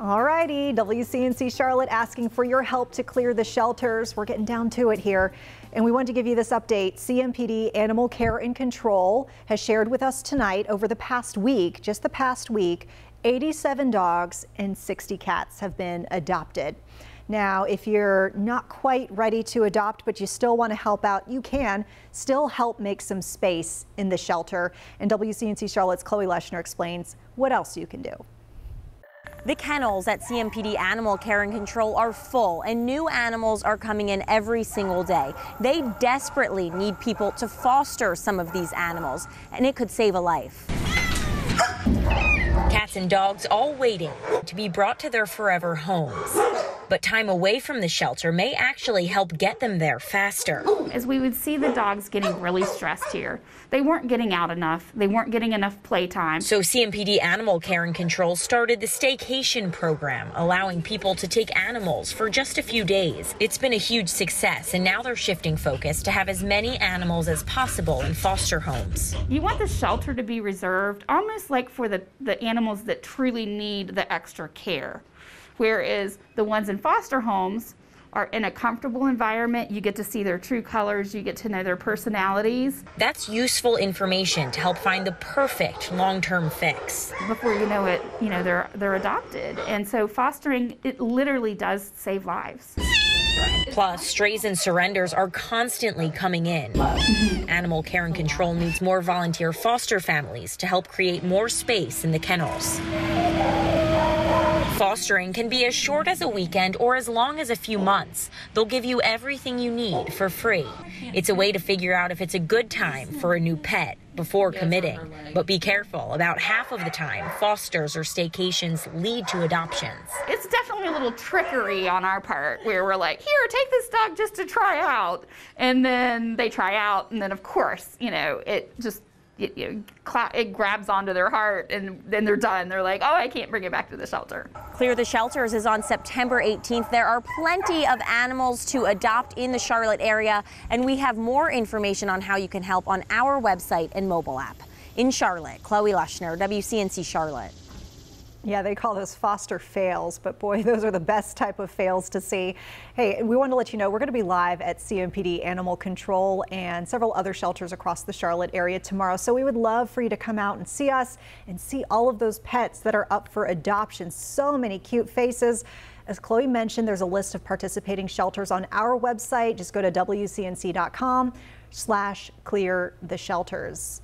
All righty, WCNC Charlotte asking for your help to clear the shelters. We're getting down to it here. And we want to give you this update. CMPD Animal Care and Control has shared with us tonight over the past week, just the past week, 87 dogs and 60 cats have been adopted. Now, if you're not quite ready to adopt, but you still want to help out, you can still help make some space in the shelter. And WCNC Charlotte's Chloe Leshner explains what else you can do. The kennels at CMPD Animal Care and Control are full and new animals are coming in every single day. They desperately need people to foster some of these animals and it could save a life. Cats and dogs all waiting to be brought to their forever homes. But time away from the shelter may actually help get them there faster. As we would see the dogs getting really stressed here. They weren't getting out enough. They weren't getting enough playtime. So CMPD Animal Care and Control started the staycation program, allowing people to take animals for just a few days. It's been a huge success, and now they're shifting focus to have as many animals as possible in foster homes. You want the shelter to be reserved almost like for the, the animals that truly need the extra care whereas the ones in foster homes are in a comfortable environment. You get to see their true colors. You get to know their personalities. That's useful information to help find the perfect long-term fix. Before you know it, you know, they're, they're adopted. And so fostering, it literally does save lives. Plus, strays and surrenders are constantly coming in. Animal Care and Control needs more volunteer foster families to help create more space in the kennels. Fostering can be as short as a weekend or as long as a few months. They'll give you everything you need for free. It's a way to figure out if it's a good time for a new pet before committing. But be careful, about half of the time, fosters or staycations lead to adoptions. It's definitely a little trickery on our part where we're like, here, take this dog just to try out. And then they try out, and then, of course, you know, it just it, it, grabs onto their heart and then they're done. They're like, oh, I can't bring it back to the shelter. Clear the Shelters is on September 18th. There are plenty of animals to adopt in the Charlotte area, and we have more information on how you can help on our website and mobile app. In Charlotte, Chloe Leshner, WCNC Charlotte. Yeah, they call those foster fails, but boy, those are the best type of fails to see. Hey, we want to let you know we're going to be live at CMPD Animal Control and several other shelters across the Charlotte area tomorrow. So we would love for you to come out and see us and see all of those pets that are up for adoption. So many cute faces. As Chloe mentioned, there's a list of participating shelters on our website. Just go to WCNC.com slash clear the shelters.